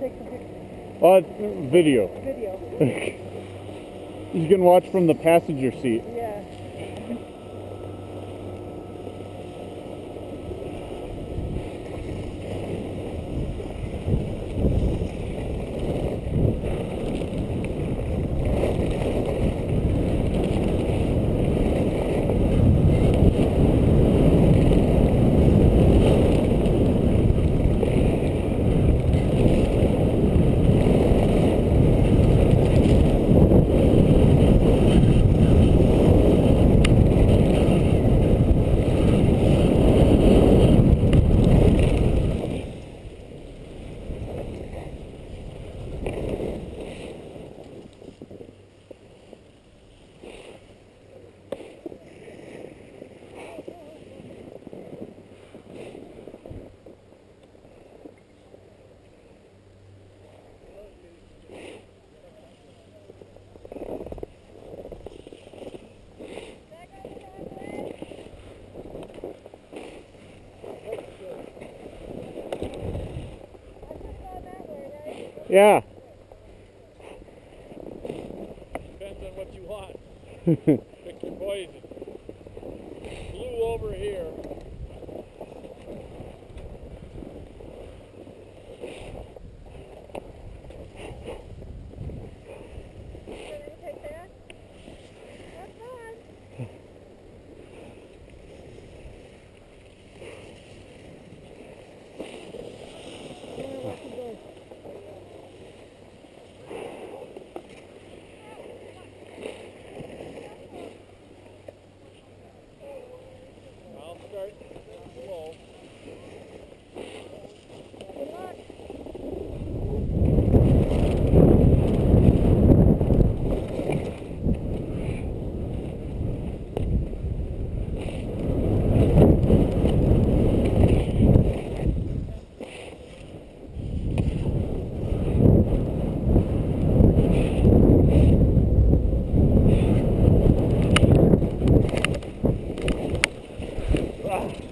take some pic- Uh, video. video. You can watch from the passenger seat. Yeah. Yeah. Depends on what you want. Pick your poison. Blue over here. Wow.